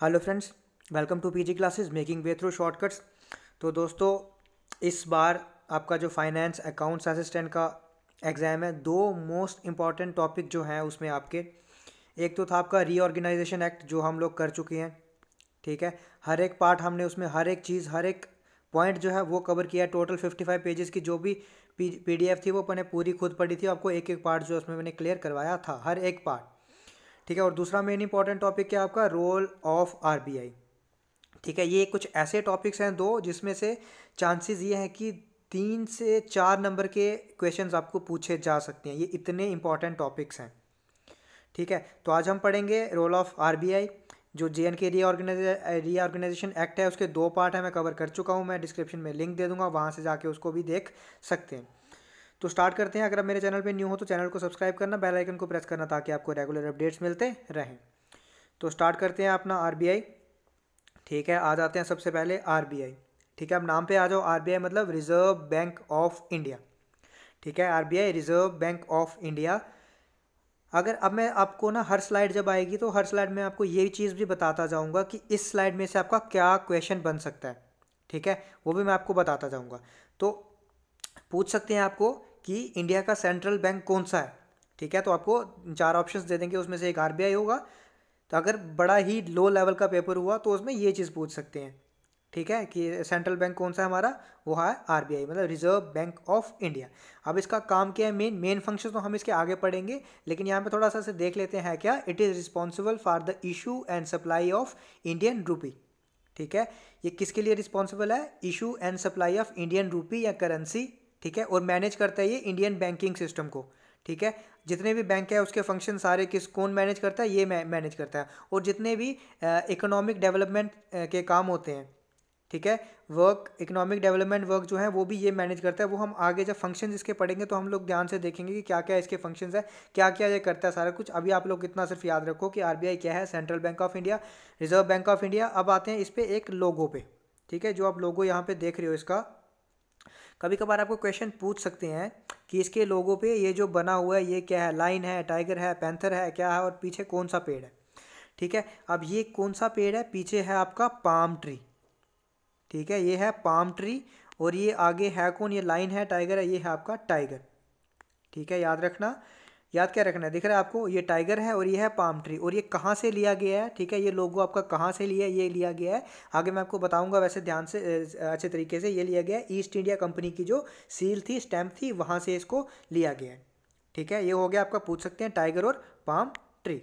Hello friends, welcome to PG classes, making way through shortcuts. तो दोस्तों, इस बार आपका जो फाइनेंस अकाउंट्स असिस्टेंट का एग्ज़ाम है, दो मोस्ट इंपॉर्टेंट टॉपिक जो हैं उसमें आपके। एक तो था आपका रीऑर्गेनाइजेशन एक्ट जो हम लोग कर चुके हैं, ठीक है? हर एक पार्ट हमने उसमें, हर एक चीज़, हर एक पॉइंट जो है वो कवर किया है टोटल फिफ्टी फाइव पेजेस की जो भी पी थी, वो मैंने पूरी खुद पढ़ी थी, आपको एक एक पार्ट जो उसमें मैंने क्लियर करवाया था, हर एक पार्ट ठीक है, और दूसरा मेन इंपॉर्टेंट टॉपिक क्या आपका? रोल ऑफ़ आरबीआई ठीक है, ये कुछ ऐसे टॉपिक्स हैं दो जिसमें से चांसेस ये हैं कि तीन से चार नंबर के क्वेश्चंस आपको पूछे जा सकते हैं। ये इतने इंपॉर्टेंट टॉपिक्स हैं। ठीक है तो आज हम पढ़ेंगे रोल ऑफ़ आरबीआई जो J and K reorganisation act है, उसके दो पार्ट हैं, मैं कवर कर चुका हूँ, मैं डिस्क्रिप्शन में लिंक दे दूँगा, वहाँ से जाके उसको भी देख सकते हैं। तो स्टार्ट करते हैं। अगर आप मेरे चैनल पे न्यू हो तो चैनल को सब्सक्राइब करना, बेल आइकन को प्रेस करना ताकि आपको रेगुलर अपडेट्स मिलते रहें। तो स्टार्ट करते हैं अपना आरबीआई। ठीक है, आ जाते हैं सबसे पहले आरबीआई। ठीक है, अब नाम पे आ जाओ। आरबीआई मतलब रिज़र्व बैंक ऑफ़ इंडिया। ठीक है, RBI, reserve bank of India. अगर अब मैं आपको ना हर स्लाइड जब आएगी तो हर स्लाइड में आपको ये चीज़ भी बताता जाऊँगा कि इस स्लाइड में से आपका क्या क्वेश्चन बन सकता है। ठीक है, वो भी मैं आपको बताता जाऊँगा। तो पूछ सकते हैं आपको कि इंडिया का सेंट्रल बैंक कौन सा है? ठीक है तो आपको चार ऑप्शंस दे देंगे, उसमें से एक आरबीआई होगा। तो अगर बड़ा ही लो लेवल का पेपर हुआ तो उसमें ये चीज़ पूछ सकते हैं। ठीक है, कि सेंट्रल बैंक कौन सा है हमारा? वो है आरबीआई मतलब रिज़र्व बैंक ऑफ़ इंडिया अब इसका काम क्या है? मेन मेन फ़ंक्शन तो हम इसके आगे पढ़ेंगे, लेकिन यहाँ पे थोड़ा सा से देख लेते हैं क्या? It is responsible for the issue and supply of Indian rupee ठीक है, ये किसके लिए रिस्पॉन्सिबल है? Issue and supply of Indian rupee या करेंसी ठीक है? और मैनेज करता है ये इंडियन बैंकिंग सिस्टम को, ठीक है? जितने भी बैंक है, उसके फ़ंक्शन सारे किस, कौन मैनेज करता है? ये मैनेज करता है। और जितने भी इकोनॉमिक डेवलपमेंट के काम होते हैं, ठीक है? वर्क इकोनॉमिक डेवलपमेंट वर्क जो है, वो भी ये मैनेज करता है। वो हम आगे जब फ़ंक्शन इसके पढ़ेंगे तो हम लोग ध्यान से देखेंगे कि क्या क्या इसके फ़ंक्शन है क्या क्या ये करता है सारा कुछ। अभी आप लोग इतना सिर्फ़ याद रखो कि आरबीआई क्या है? Central bank of India reserve bank of India अब आते हैं इस पर एक लोगो पे, ठीक है? जो आप लोगो यहाँ पे देख रहे हो इसका। कभी कभार आपको क्वेश्चन पूछ सकते हैं कि इसके लोगों पे ये जो बना हुआ है, ये क्या है? लाइन है टाइगर है पैंथर है, क्या है? और पीछे कौन सा पेड़ है? ठीक है? अब ये कौन सा पेड़ है? पीछे है आपका पाम ट्री ठीक है? ये है पाम ट्री और ये आगे है कौन? ये लाइन है टाइगर है, ये है आपका टाइगर ठीक है? याद रखना। याद क्या रखना है? दिख रहा है आपको? ये टाइगर है और ये है पाम ट्री और ये कहाँ से लिया गया है? ठीक है, ये लोगो आपका कहाँ से लिया ये लिया गया है। आगे मैं आपको बताऊँगा वैसे ध्यान से अच्छे तरीके से। ये लिया गया है ईस्ट इंडिया कंपनी की जो सील थी स्टैम्प थी, वहाँ से इसको लिया गया है। ठीक है, ये हो गया आपका, पूछ सकते हैं टाइगर और पाम ट्री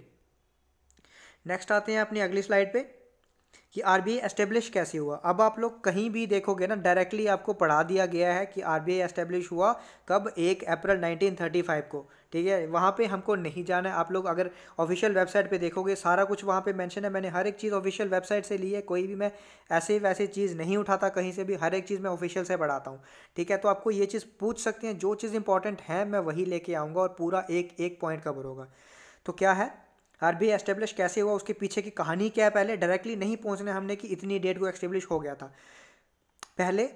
नेक्स्ट आते हैं अपनी अगली स्लाइड पे। कि आरबीआई एस्टेब्लिश कैसे हुआ? अब आप लोग कहीं भी देखोगे ना डायरेक्टली आपको पढ़ा दिया गया है कि आरबीआई एस्टेब्लिश हुआ कब? एक अप्रैल 1935 को। ठीक है? वहाँ पे हमको नहीं जाना है। आप लोग अगर ऑफिशियल वेबसाइट पे देखोगे, सारा कुछ वहाँ पे मेंशन है। मैंने हर एक चीज़ ऑफिशियल वेबसाइट से ली है। कोई भी मैं ऐसे वैसे चीज़ नहीं उठाता कहीं से भी। हर एक चीज़ मैं ऑफिशियल से पढ़ाता हूँ। ठीक है? तो आपको ये चीज़ पूछ सकते हैं। जो चीज़ इंपॉर्टेंट है, मैं वही लेके आऊँगा और पूरा एक एक पॉइंट कवर होगा। तो क्या है? आर बी एस्टेब्लिश कैसे हुआ, उसके पीछे की कहानी क्या है पहले? डायरेक्टली नहीं पहुँचने हमने कि इतनी डेट को एस्टेब्लिश हो गया था। पहले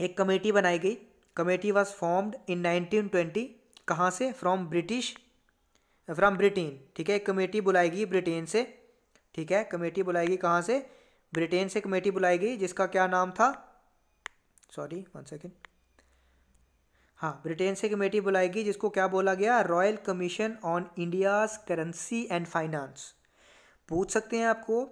एक कमेटी बनाई गई। कमेटी वॉज़ फॉर्म्ड इन 1920 कहाँ से? फ्रॉम ब्रिटिश फ्रॉम ब्रिटेन ठीक है कमेटी बुलाएगी ब्रिटेन से। ठीक है कमेटी बुलाएगी कहाँ से? ब्रिटेन से कमेटी बुलाई गई, जिसका क्या नाम था? सॉरी वन सेकेंड हाँ ब्रिटेन से कमेटी बुलाएगी जिसको क्या बोला गया? Royal commission on India's currency and finance पूछ सकते हैं आपको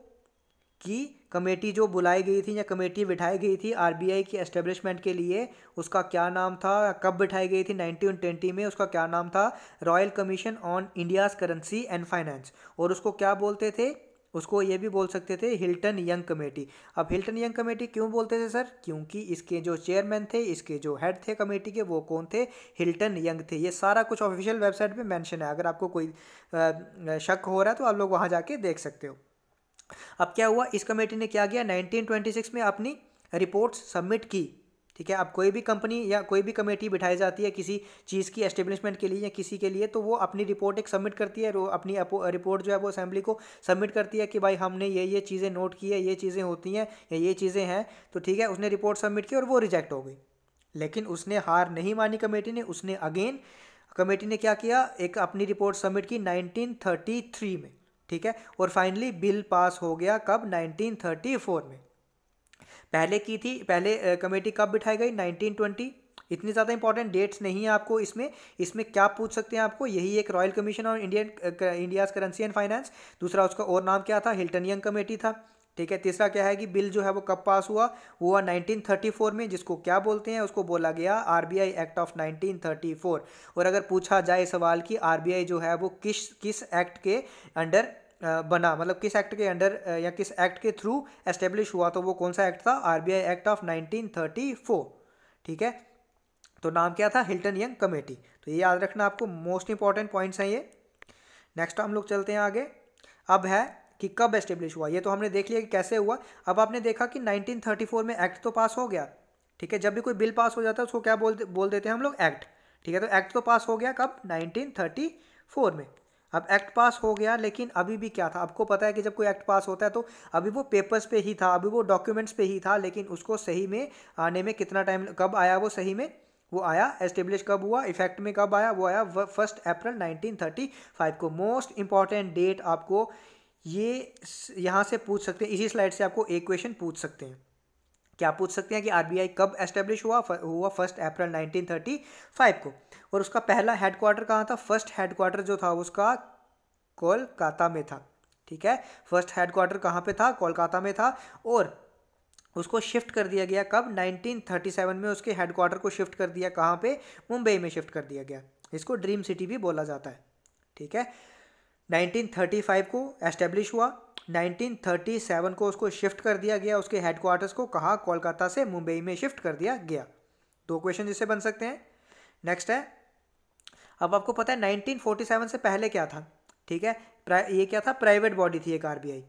कि कमेटी जो बुलाई गई थी या कमेटी बिठाई गई थी आरबीआई की एस्टेब्लिशमेंट के लिए, उसका क्या नाम था? कब बिठाई गई थी? नाइनटीन ट्वेंटी में उसका क्या नाम था? Royal commission on India's currency and finance और उसको क्या बोलते थे? उसको ये भी बोल सकते थे हिल्टन यंग कमेटी अब हिल्टन यंग कमेटी क्यों बोलते थे, सर? क्योंकि इसके जो चेयरमैन थे, इसके जो हेड थे कमेटी के, वो कौन थे? हिल्टन यंग थे। ये सारा कुछ ऑफिशियल वेबसाइट पे मेंशन है। अगर आपको कोई शक हो रहा है तो आप लोग वहाँ जाके देख सकते हो। अब क्या हुआ? इस कमेटी ने क्या किया? 1926 में अपनी रिपोर्ट्स सबमिट की। ठीक है? अब कोई भी कंपनी या कोई भी कमेटी बिठाई जाती है किसी चीज़ की एस्टेब्लिशमेंट के लिए या किसी के लिए तो वो अपनी रिपोर्ट एक सबमिट करती है अपनी रिपोर्ट जो है वो असेंबली को सबमिट करती है कि भाई हमने ये ये चीज़ें नोट की है, ये चीज़ें होती हैं, या, ये चीज़ें हैं तो ठीक है, उसने रिपोर्ट सबमिट की और वो रिजेक्ट हो गई। लेकिन उसने हार नहीं मानी कमेटी ने, उसने अगेन कमेटी ने क्या किया? एक अपनी रिपोर्ट सबमिट की नाइनटीन में, ठीक है? और फाइनली बिल पास हो गया कब? 1934 में। पहले की थी, पहले कमेटी कब बिठाई गई? 1920 इतनी ज़्यादा इंपॉर्टेंट डेट्स नहीं है आपको इसमें। इसमें क्या पूछ सकते हैं आपको? यही एक royal commission on Indian India's currency and finance दूसरा उसका और नाम क्या था? हिल्टन यंग कमेटी था। ठीक है, तीसरा क्या है कि बिल जो है वो कब पास हुआ? वो हुआ 1934 में, जिसको क्या बोलते हैं? उसको बोला गया आरबीआई एक्ट ऑफ़ 1934 और अगर पूछा जाए सवाल कि आरबीआई जो है वो किस किस एक्ट के अंडर बना। मतलब किस एक्ट के अंडर या किस एक्ट के थ्रू एस्टेब्लिश हुआ तो वो कौन सा एक्ट था? आरबीआई एक्ट ऑफ़ 1934 ठीक है? तो नाम क्या था? Hilton Young committee. तो ये याद रखना आपको, मोस्ट इंपॉर्टेंट पॉइंट्स हैं ये। नेक्स्ट हम लोग चलते हैं आगे। अब है कि कब एस्टेब्लिश हुआ। ये तो हमने देख लिया कि कैसे हुआ। अब आपने देखा कि 1934 में एक्ट तो पास हो गया। ठीक है? जब भी कोई बिल पास हो जाता है, उसको क्या बोल बोल देते हैं हम लोग? एक्ट। ठीक है? तो एक्ट तो पास हो गया कब? 1934 में। अब एक्ट पास हो गया, लेकिन अभी भी क्या था? आपको पता है कि जब कोई एक्ट पास होता है तो अभी वो पेपर्स पे ही था, अभी वो डॉक्यूमेंट्स पे ही था, लेकिन उसको सही में आने में कितना टाइम कब आया वो सही में? वो आया एस्टेब्लिश कब हुआ इफ़ेक्ट में कब आया? वो आया फ़र्स्ट अप्रैल 1935 को। मोस्ट इंपॉर्टेंट डेट आपको ये यहाँ से पूछ सकते हैं, इसी स्लाइड से आपको एक क्वेश्चन पूछ सकते हैं। क्या पूछ सकते हैं कि आरबीआई कब एस्टेब्लिश हुआ? हुआ फ़र्स्ट अप्रैल 1935 को। और उसका पहला हेडक्वार्टर कहाँ था? फ़र्स्ट हेडक्वार्टर जो था उसका कोलकाता में था। ठीक है? फ़र्स्ट हेडक्वार्टर कहाँ पे था? कोलकाता में था। और उसको शिफ्ट कर दिया गया कब? 1937 में उसके हेडक्वार्टर को शिफ्ट कर दिया कहाँ पे? मुंबई में शिफ्ट कर दिया गया। इसको ड्रीम सिटी भी बोला जाता है। ठीक है? 1935 को एस्टेब्लिश हुआ। 1937 को उसको शिफ्ट कर दिया गया, उसके हेडक्वार्टर्स को कहा? कोलकाता से मुंबई में शिफ्ट कर दिया गया। दो क्वेश्चन जिससे बन सकते हैं। नेक्स्ट है। अब आपको पता है 1947 से पहले क्या था? ठीक है? ये क्या था? प्राइवेट बॉडी थी एक आरबीआई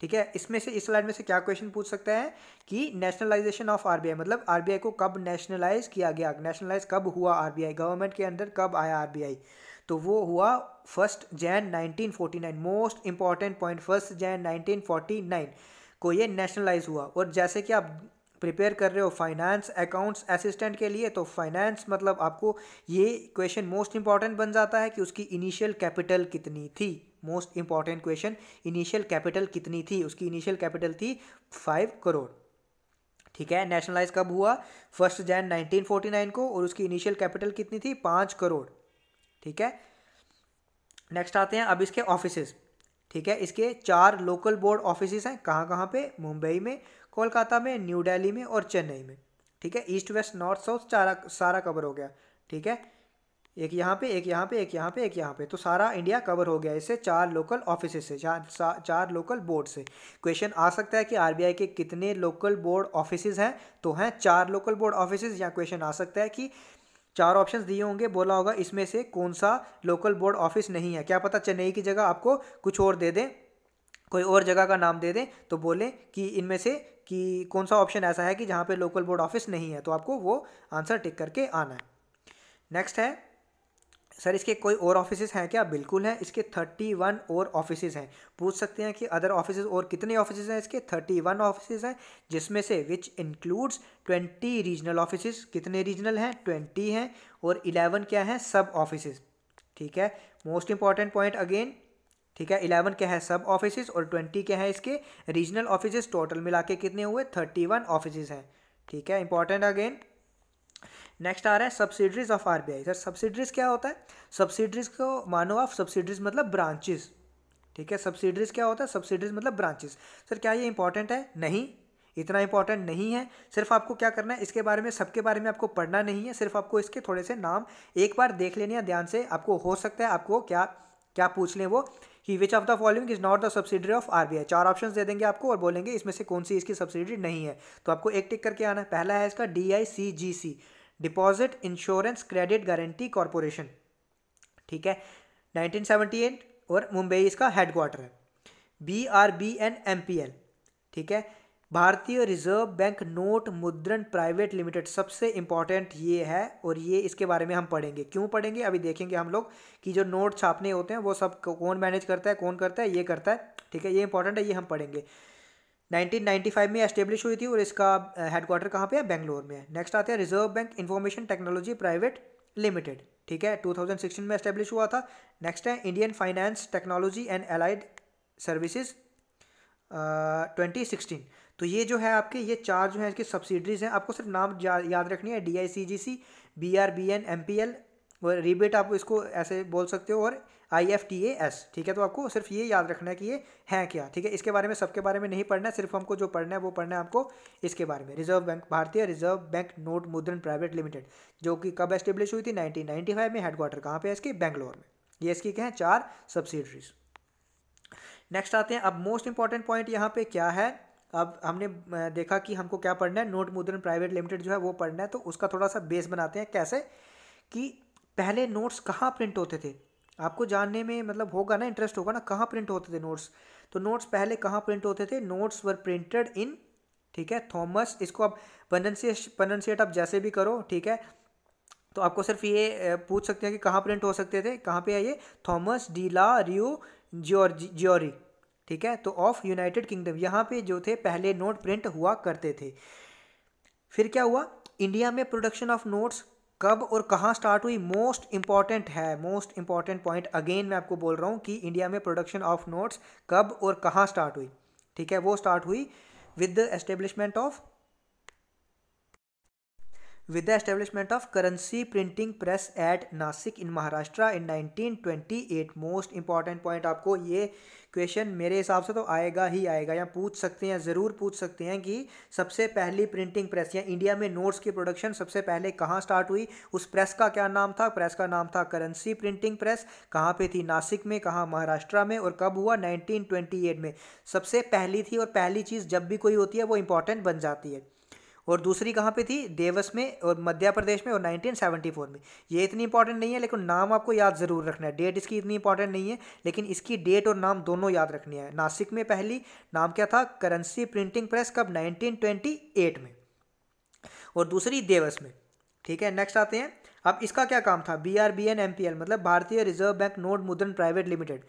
ठीक है? इसमें से, इस स्लाइड में से क्या क्वेश्चन पूछ सकते हैं कि नेशनलाइजेशन ऑफ़ आरबीआई मतलब आरबीआई को कब नेशनलाइज किया गया? नेशनलाइज कब हुआ आरबीआई गवर्नमेंट के अंदर कब आया आरबीआई तो वो हुआ first Jan 1949 most important point first Jan 1949 को ये नेशनलाइज हुआ। और जैसे कि आप प्रिपेयर कर रहे हो फाइनेंस अकाउंट्स असिस्टेंट के लिए तो फाइनेंस मतलब आपको ये क्वेश्चन मोस्ट इंपॉर्टेंट बन जाता है कि उसकी इनिशियल कैपिटल कितनी थी। Most important question initial capital कितनी थी? उसकी इनिशियल कैपिटल थी फाइव करोड़ ठीक है नेशनलाइज कब हुआ? फ़र्स्ट जैन 1949 को, और उसकी इनिशियल कैपिटल कितनी थी? पाँच करोड़ ठीक है? नेक्स्ट आते हैं अब इसके ऑफ़िस ठीक है? इसके चार लोकल बोर्ड ऑफ़िस हैं, कहाँ कहाँ पे? मुंबई में, कोलकाता में न्यू दिल्ली में और चेन्नई में, ठीक है? ईस्ट वेस्ट नॉर्थ साउथ चारा, सारा कवर हो गया, ठीक है? एक यहाँ पे, एक यहाँ पे, एक यहाँ पे, एक यहाँ पे तो सारा इंडिया कवर हो गया इससे चार लोकल ऑफ़िस से, चार चार लोकल बोर्ड से। क्वेश्चन आ सकता है कि आरबीआई के कितने लोकल बोर्ड ऑफ़िस हैं? तो हैं चार लोकल बोर्ड ऑफ़िस या क्वेश्चन आ सकता है कि चार ऑप्शन दिए होंगे, बोला होगा, इसमें से कौन सा लोकल बोर्ड ऑफ़िस नहीं है? क्या पता चेन्नई की जगह आपको कुछ और दे दें, कोई और जगह का नाम दे दें तो बोलें कि इनमें से कि कौन सा ऑप्शन ऐसा है कि जहाँ पे लोकल बोर्ड ऑफ़िस नहीं है तो आपको वो आंसर टिक करके आना है। नेक्स्ट है सर इसके कोई और ऑफ़िस हैं क्या? बिल्कुल हैं। इसके थर्टी वन और ऑफ़िस हैं। पूछ सकते हैं कि अदर ऑफ़िस और कितने ऑफ़िस हैं इसके? थर्टी वन ऑफ़िस हैं, जिसमें से which includes twenty regional office कितने रीजनल हैं? ट्वेंटी हैं। और इलेवन क्या हैं? सब ऑफ़िस ठीक है? मोस्ट इंपॉर्टेंट पॉइंट अगेन ठीक है? इलेवन क्या है? सब ऑफ़िस और ट्वेंटी क्या है इसके? रीजनल ऑफ़िस टोटल मिला के कितने हुए? थर्टी वन ऑफ़िस हैं। ठीक है? इंपॉर्टेंट अगेन नेक्स्ट आ रहा है subsidiaries of RBI sir subsidiaries क्या होता है? सब्सिडरीज को मानो आप सब्सिडरीज मतलब ब्रांचेस ठीक है? सब्सिडरीज क्या होता है? सब्सिडरीज मतलब ब्रांचेस सर क्या ये इंपॉर्टेंट है? नहीं. इतना इंपॉर्टेंट नहीं है. सिर्फ़ आपको क्या करना है? इसके बारे में, सबके बारे में आपको पढ़ना नहीं है. सिर्फ़ आपको इसके थोड़े से नाम एक बार देख लेने हैं ध्यान से आपको हो सकता है आपको क्या क्या पूछ लें वो. कि which of the following is not the subsidiary of RBI चार ऑप्शन दे देंगे आपको और बोलेंगे इसमें से कौन सी इसकी सब्सिडी नहीं है। तो आपको एक टिक करके आना पहला है इसका D I C G C deposit insurance credit guarantee corporation ठीक है? 1978 और मुंबई इसका हेडक्वार्टर है। B R B N M P L ठीक है? Bharatiya reserve bank note Mudran private limited सबसे इंपॉर्टेंट ये है और ये इसके बारे में हम पढ़ेंगे। क्यों पढ़ेंगे? अभी देखेंगे हम लोग कि जो नोट छापने होते हैं वो सब कौन मैनेज करता है, कौन करता है, ये करता है। ठीक है, ये इंपॉर्टेंट है, ये हम पढ़ेंगे। 1995 में एस्टेब्लिश हुई थी और इसका हेडक्वार्टर कहाँ पे है? बेंगलोर में है। नेक्स्ट आते हैं reserve bank information technology private limited ठीक है 2016 में एस्टेब्लिश हुआ था। नेक्स्ट है Indian finance technology and allied services twenty sixteen तो ये जो है आपके, ये चार जो है इसकी सब्सिडरीज हैं। आपको सिर्फ़ नाम याद रखनी है D I C G C B R B N M P L और रिबेट आप इसको ऐसे बोल सकते हो, और I F T A S ठीक है? तो आपको सिर्फ़ ये याद रखना है कि ये हैं क्या, ठीक है? इसके बारे में सबके बारे में नहीं पढ़ना है, सिर्फ़ हमको जो पढ़ना है, वो पढ़ना है आपको इसके बारे में। Reserve bank Bharatiya reserve bank note Mudran private limited जो कि कब एस्टेब्लिश हुई थी? नाइनटीन नाइन्टी फाइव में हेडक्वार्टर कहाँ पे है इसकी? बैंगलोर में। ये इसकी क्या है? चार सब्सिडरीज नेक्स्ट आते हैं। अब मोस्ट इंपॉर्टेंट पॉइंट यहाँ पे क्या है? अब हमने देखा कि हमको क्या पढ़ना है? नोट मुद्रण प्राइवेट लिमिटेड जो है वो पढ़ना है। तो उसका थोड़ा सा बेस बनाते हैं। कैसे? कि पहले नोट्स कहाँ प्रिंट होते थे? आपको जानने में मतलब होगा ना, इंटरेस्ट होगा ना, कहाँ प्रिंट होते थे नोट्स? तो नोट्स पहले कहाँ प्रिंट होते थे? नोट्स वर प्रिंटेड इन, ठीक है, थॉमस, इसको आप पननसिएट आप जैसे भी करो, ठीक है? तो आपको सिर्फ़ ये पूछ सकते हैं कि कहाँ प्रिंट हो सकते थे? कहाँ पे है ये? Thomas, De La, Rue Giori. ठीक है? तो ऑफ़ यूनाइटेड किंगडम यहाँ पे जो थे, पहले नोट प्रिंट हुआ करते थे। फिर क्या हुआ? इंडिया में प्रोडक्शन ऑफ़ नोट्स कब और कहाँ स्टार्ट हुई? मोस्ट इंपॉर्टेंट है मोस्ट इंपॉर्टेंट पॉइंट अगेन मैं आपको बोल रहा हूँ कि इंडिया में प्रोडक्शन ऑफ़ नोट्स कब और कहाँ स्टार्ट हुई। ठीक है? वो स्टार्ट हुई with the establishment of with the establishment of currency printing press at Nasik in Maharashtra in 1928 most important point आपको ये क्वेश्चन मेरे हिसाब से तो आएगा ही आएगा या पूछ सकते हैं, ज़रूर पूछ सकते हैं कि सबसे पहली प्रिंटिंग प्रेस या इंडिया में नोट्स की प्रोडक्शन सबसे पहले कहाँ स्टार्ट हुई? उस प्रेस का क्या नाम था? प्रेस का नाम था करेंसी प्रिंटिंग प्रेस कहाँ पे थी? नासिक में, कहाँ महाराष्ट्र में और कब हुआ? 1928 में। सबसे पहली थी और पहली चीज़ जब भी कोई होती है वो इंपॉर्टेंट बन जाती है। और दूसरी कहाँ पे थी? देवस में और मध्य प्रदेश में और 1974 में। ये इतनी इंपॉर्टेंट नहीं है, लेकिन नाम आपको याद ज़रूर रखना है। डेट इसकी इतनी इंपॉर्टेंट नहीं है, लेकिन इसकी डेट और नाम दोनों याद रखनी है। नासिक में पहली, नाम क्या था? करेंसी प्रिंटिंग प्रेस कब? नाइनटीन में। और दूसरी, देवस में। ठीक है नेक्स्ट आते हैं। अब इसका क्या काम था? B R B N M P L मतलब Bharatiya reserve bank note Mudran private limited.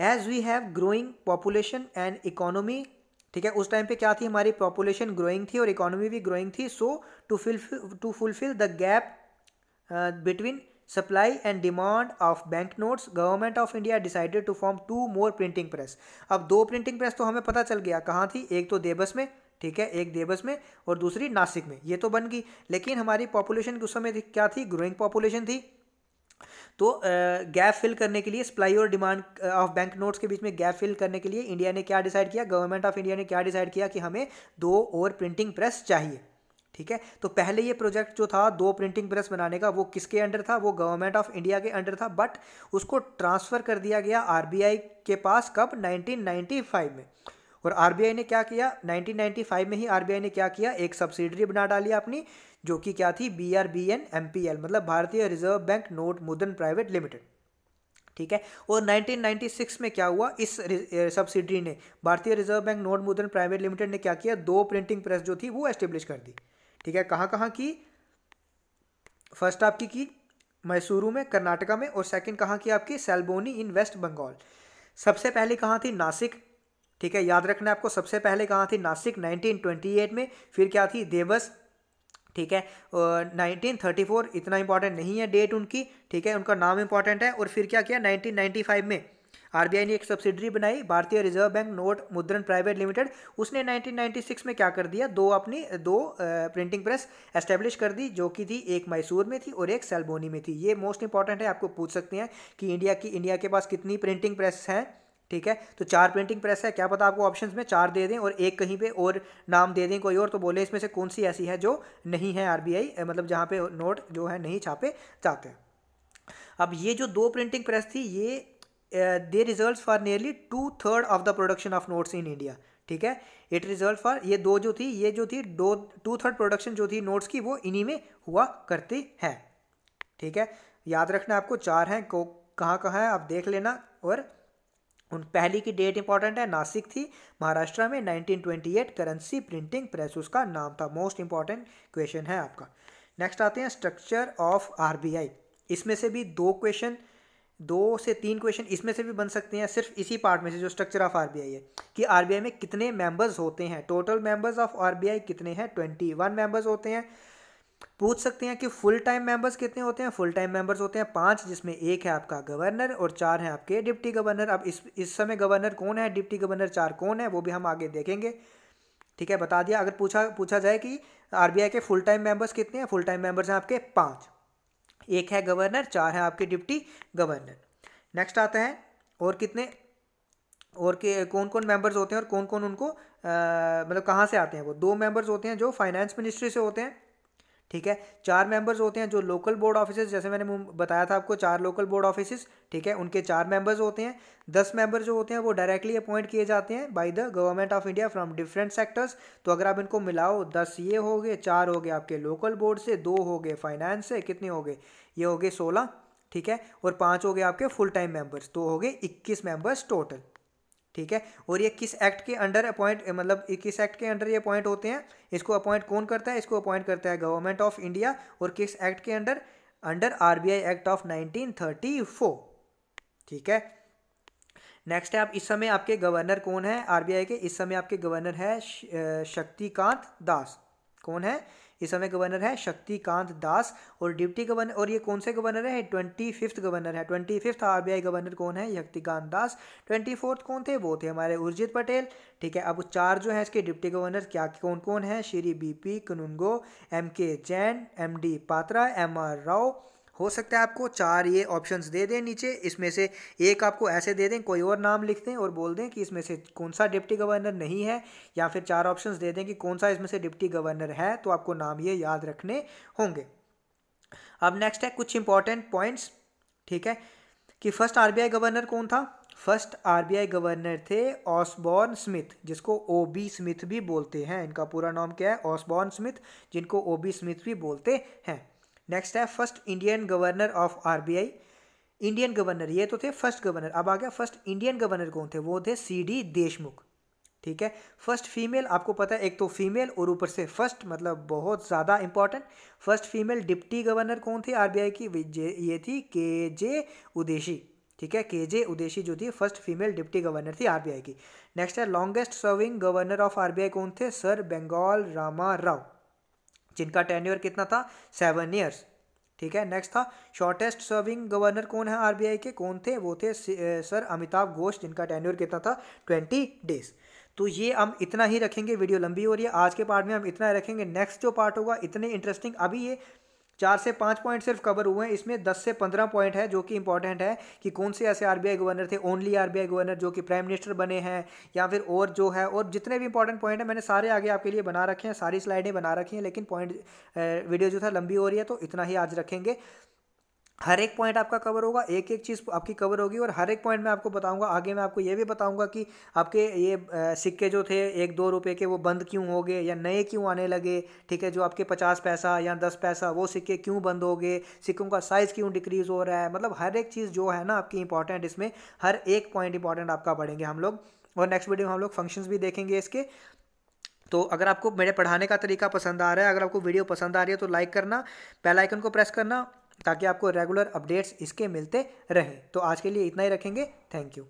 As we have growing population and economy ठीक है, उस टाइम पे क्या थी, हमारी पॉपुलेशन ग्रोइंग थी और इकोनॉमी भी ग्रोइंग थी so to fill to fulfil the gap between supply and demand of bank notes government of India decided to form two more printing press अब दो प्रिंटिंग प्रेस तो हमें पता चल गया, कहाँ थी? एक तो देबस में, ठीक है, एक देबस में और दूसरी नासिक में, ये तो बन गई। लेकिन हमारी पॉपुलेशन उस समय क्या थी? ग्रोइंग पॉपुलेशन थी। तो गैप फिल करने के लिए सप्लाई और डिमांड ऑफ़ बैंक नोट्स के बीच में गैप फिल करने के लिए इंडिया ने क्या डिसाइड किया? गवर्नमेंट ऑफ़ इंडिया ने क्या डिसाइड किया कि हमें दो और प्रिंटिंग प्रेस चाहिए, ठीक है? तो पहले ये प्रोजेक्ट जो था, दो प्रिंटिंग प्रेस बनाने का, वो किसके अंडर था? वो गवर्नमेंट ऑफ़ इंडिया के अंडर था, बट उसको ट्रांसफ़र कर दिया गया आरबीआई के पास कब? 1995 में। और आरबीआई ने क्या किया? 1995 में ही आरबीआई ने क्या किया? एक सब्सिडरी बना डाली अपनी, जो कि क्या थी? B R B N M P L मतलब Bharatiya reserve bank note Mudran private limited. ठीक है? और 1996 में क्या हुआ? इस सब्सिडरी ने, Bharatiya reserve bank note Mudran private limited ने क्या किया? दो प्रिंटिंग प्रेस जो थी, वो एस्टेब्लिश कर दी। ठीक है? कहाँ कहाँ की? फ़र्स्ट आपकी की मैसूरू में, कर्नाटका में, और सेकंड कहाँ की आपकी? सेल्बोनी इन वेस्ट बंगाल सबसे पहले कहाँ थी? नासिक। ठीक है, याद रखना आपको सबसे पहले कहाँ थी? नासिक 1928 में। फिर क्या थी? देवस। ठीक है नाइनटीन थर्टी फोर इतना इंपॉर्टेंट नहीं है डेट उनकी। ठीक है, उनका नाम इंपॉर्टेंट है। और फिर क्या किया? नाइनटीन नाइन्टी फाइव में आरबीआई ने एक सब्सिडरी बनाई, Bharatiya reserve bank note Mudran private limited. उसने 1996 में क्या कर दिया? दो अपनी, दो प्रिंटिंग प्रेस एस्टेब्लिश कर दी, जो कि थी एक मैसूर में थी और एक सेल्बोनी में थी। ये मोस्ट इंपॉर्टेंट है, आपको पूछ सकते हैं कि इंडिया की इंडिया के पास कितनी प्रिंटिंग प्रेस हैं। ठीक है? तो चार प्रिंटिंग प्रेस है, क्या पता आपको ऑप्शंस में चार दे दें और एक कहीं पे और नाम दे दें कोई और तो बोले इसमें से कौन सी ऐसी है जो नहीं है आरबीआई मतलब जहाँ पे नोट जो है नहीं छापे जाते अब ये जो दो प्रिंटिंग प्रेस थी, ये they result for nearly two third of the production of notes in India ठीक है? इट रिज़ल्ट फॉर ये दो जो थी, ये जो थी, दो टू थर्ड प्रोडक्शन जो थी नोट्स की, वो इन्हीं में हुआ करती है, ठीक है? याद रखना आपको, चार हैं कहाँ कहाँ है, आप देख लेना और उन पहली की डेट इंपॉर्टेंट है, नासिक थी, महाराष्ट्र में 1928 करेंसी प्रिंटिंग प्रेस उसका नाम था मोस्ट इंपॉर्टेंट क्वेश्चन है आपका। नेक्स्ट आते हैं स्ट्रक्चर ऑफ़ आरबीआई इसमें से भी दो क्वेश्चन दो से तीन क्वेश्चन इसमें से भी बन सकते हैं, सिर्फ़ इसी पार्ट में से जो स्ट्रक्चर ऑफ़ आरबीआई है, कि आरबीआई में कितने मेंबर्स होते हैं। टोटल मेंबर्स ऑफ़ आरबीआई कितने हैं? ट्वेंटी वन मेंबर्स होते हैं। पूछ सकते हैं कि फुल टाइम मेंबर्स कितने होते हैं? फुल टाइम मेंबर्स होते हैं पाँच, जिसमें एक है आपका गवर्नर और चार हैं आपके डिप्टी गवर्नर अब इस इस समय गवर्नर कौन है? डिप्टी गवर्नर चार कौन है? वो भी हम आगे देखेंगे। ठीक है, बता दिया। अगर पूछा पूछा जाए कि आरबीआई के फुल टाइम मेंबर्स कितने हैं? फुल टाइम मेंबर्स हैं आपके पाँच। एक है गवर्नर चार हैं आपके डिप्टी गवर्नर नेक्स्ट आता है। और कितने, और के कौन कौन मेंबर्स होते हैं और कौन कौन उनको मतलब कहाँ से आते हैं वो? दो मेंबर्स होते हैं जो फाइनेंस मिनिस्ट्री से होते हैं। ठीक है? चार मेंबर्स होते हैं जो लोकल बोर्ड ऑफ़िस जैसे मैंने बताया था आपको, चार लोकल बोर्ड ऑफ़िस ठीक है? उनके चार मेंबर्स होते हैं। दस मेंबर जो होते हैं, वो डायरेक्टली अपॉइंट किए जाते हैं by the government of India from different sectors तो अगर आप इनको मिलाओ, दस ये हो गए, चार हो गए आपके लोकल बोर्ड से, दो हो गए फाइनेंस से, कितने हो गए? ये हो गए सोलह, ठीक है? और पाँच हो गए आपके फुल टाइम मेंबर्स तो हो गए इक्कीस मेंबर्स टोटल ठीक है? और ये किस एक्ट के अंडर अपॉइंट मतलब किस एक्ट के अंडर ये अपॉइंट होते हैं? इसको अपॉइंट कौन करता है? इसको अपॉइंट करता है गवर्नमेंट ऑफ़ इंडिया और किस एक्ट के under under RBI act of 1934 ठीक है? नेक्स्ट है आप, इस समय आपके गवर्नर कौन है? आरबीआई के, इस समय आपके गवर्नर है शक्तिकांत दास। कौन है? इस समय गवर्नर है शक्तिकांत दास और डिप्टी गवर्नर और ये कौन से गवर्नर है? ट्वेंटी फिफ्थ गवर्नर है ट्वेंटी फिफ्थ आर गवर्नर कौन है? शक्तिकांत दास। ट्वेंटी फोर्थ कौन थे? वो थे हमारे उर्जित पटेल। ठीक है, अब चार जो है इसके डिप्टी गवर्नर, क्या कौन कौन है? Shri B P Kanungo M K Jain M D Patra M R Rao हो सकता है आपको चार ये ऑप्शंस दे दें नीचे, इसमें से एक आपको ऐसे दे दें, कोई और नाम लिख दें और बोल दें कि इसमें से कौन सा डिप्टी गवर्नर नहीं है, या फिर चार ऑप्शंस दे दें कि कौन सा इसमें से डिप्टी गवर्नर है तो आपको नाम ये याद रखने होंगे। अब नेक्स्ट है कुछ इंपॉर्टेंट पॉइंट्स ठीक है? कि फ़र्स्ट आरबीआई गवर्नर कौन था? फ़र्स्ट आरबीआई गवर्नर थे ऑसबॉर्न स्मिथ जिसको ओ बी स्मिथ भी बोलते हैं। इनका पूरा नाम क्या है? ऑसबॉर्न स्मिथ जिनको ओ बी स्मिथ भी बोलते हैं। नेक्स्ट है first Indian governor of RBI Indian governor ये तो थे फ़र्स्ट गवर्नर अब आ गया फ़र्स्ट इंडियन गवर्नर कौन थे? वो थे सी डी देशमुख ठीक है? फ़र्स्ट फीमेल आपको पता है, एक तो फीमेल और ऊपर से फ़र्स्ट मतलब बहुत ज़्यादा important first female deputy governor कौन थे आरबीआई की? ये थी के जे उदेशी ठीक है? के जे उदेशी जो थी फ़र्स्ट फीमेल डिप्टी गवर्नर थी आरबीआई की. नेक्स्ट है longest serving governor of RBI कौन थे? सर बंगाल रामा राव जिनका टेन्योर कितना था? सेवन ईयर्स ठीक है? नेक्स्ट था. शॉर्टेस्ट सर्विंग गवर्नर कौन है आरबीआई के? कौन थे? वो थे सर अमिताभ घोष, जिनका टेन्योर कितना था? ट्वेंटी डेज़ तो ये हम इतना ही रखेंगे। वीडियो लंबी हो रही है। आज के पार्ट में हम इतना ही रखेंगे। नेक्स्ट जो पार्ट होगा, इतने इंटरेस्टिंग अभी ये चार से पाँच पॉइंट सिर्फ़ कवर हुए हैं। इसमें दस से पंद्रह पॉइंट है, जो कि इंपॉर्टेंट है कि कौन से ऐसे आरबीआई गवर्नर थे? ओनली आरबीआई गवर्नर जो कि प्राइम मिनिस्टर बने हैं, या फिर और जो है, और जितने भी इंपॉर्टेंट पॉइंट है, मैंने सारे आगे आपके लिए बना रखे हैं, सारी स्लाइडें बना रखी हैं, लेकिन पॉइंट वीडियो जो था लंबी हो रही है तो इतना ही आज रखेंगे। हर एक पॉइंट आपका कवर होगा, एक एक चीज़ आपकी कवर होगी और हर एक पॉइंट मैं आपको बताऊँगा। आगे मैं आपको ये भी बताऊँगा कि आपके ये सिक्के जो थे, एक दो रुपए के वो बंद क्यों हो गए या नए क्यों आने लगे? ठीक है, जो आपके पचास पैसा या दस पैसा, वो सिक्के क्यों बंद हो गए? सिक्कों का साइज़ क्यों डिक्रीज़ हो रहा है? मतलब हर एक चीज़ जो है ना आपकी इंपॉर्टेंट इसमें हर एक पॉइंट इंपॉर्टेंट आपका पढ़ेंगे हम लोग। और नेक्स्ट वीडियो में हम लोग फ़ंक्शंस भी देखेंगे इसके। तो अगर आपको मेरे पढ़ाने का तरीका पसंद आ रहा है, अगर आपको वीडियो पसंद आ रही है तो लाइक करना। बेल आइकन को प्रेस करना। ताकि आपको रेगुलर अपडेट्स इसके मिलते रहें। तो आज के लिए इतना ही रखेंगे। Thank you.